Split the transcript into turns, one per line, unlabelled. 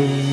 day.